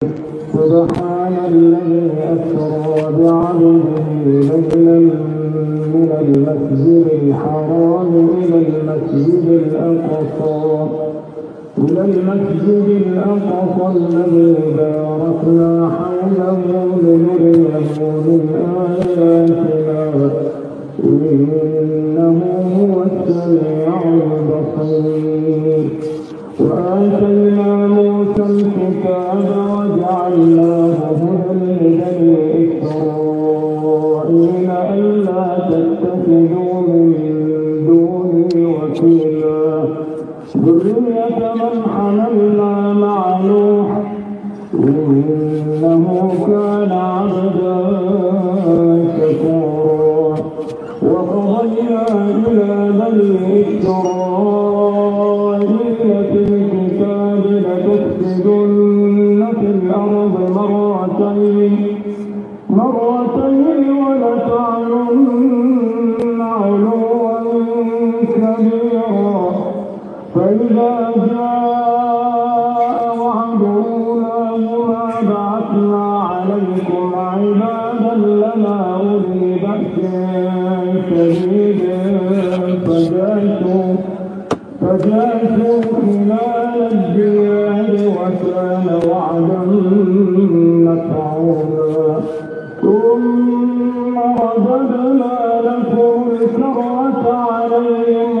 سبحان الذي أسرى بعبده ليلا من المسجد الحرام إلى المسجد الأقصى. إلى المسجد الأقصى الذي باركنا حوله لنريه من آياتنا إنه هو السميع البصير. وآتينا موسى الكتاب ذرية من حملنا مع نوح إنه كان عبدا شكورا وقضينا إلى بني إسرائيل في الكتاب لتفسدن فإذا جاء وعد أولاهما بعثنا عليكم عبادا لنا أولي بأس شديد فجاسوا فجاسوا خلال الديار وكان وعدا مفعولا. ثم رددنا لكم الكرة عليهم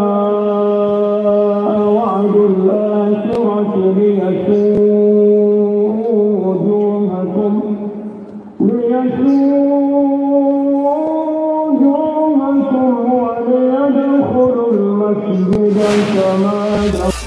ليسوء وجوهكم وليدخلوا المسجد كما دخلوا